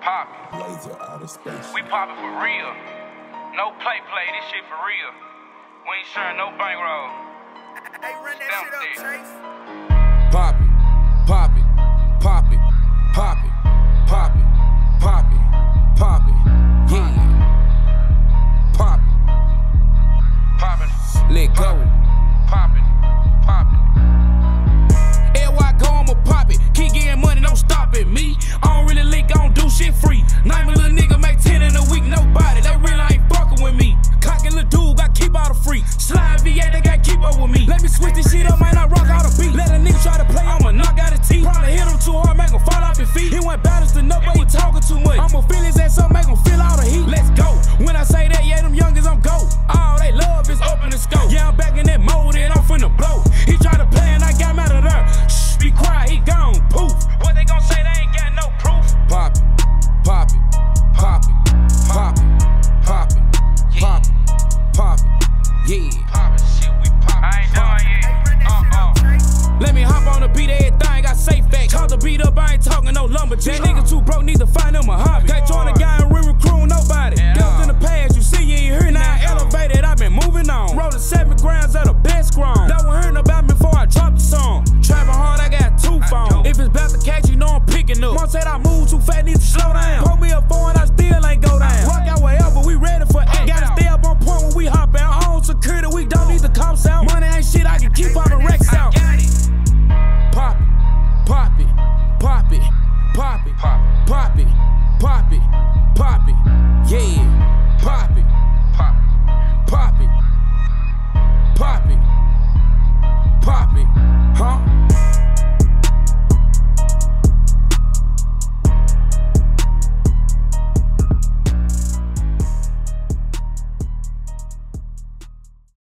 popping. Laser out of space. We popping for real. No play play, this shit for real. We ain't sharing no bankroll. Hey, run that Stamp shit up, Chase. Slide Vienna, got keep up with me. Let me switch this shit up, man. I rock out a beat. Let a nigga try Yeah. Let me hop on the beat, everything got safe back. Call the beat up, I ain't talking no lumberjack. These nigga too broke, need to find them a hobby. They join a guy and re recruit nobody. Dealt in the past, you see, you ain't here now. Elevated, i been moving on. Rollin' seven grams of the best grown. That one hearin' about me before I dropped the song. Trappin' hard, I got two phones. If it's about to catch, you know I'm picking up. Mom said I move too fast, need to slow down.